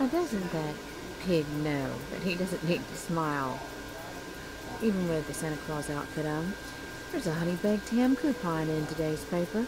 Now doesn't that pig know that he doesn't need to smile? Even with the Santa Claus outfit on. There's a honey baked ham coupon in today's paper.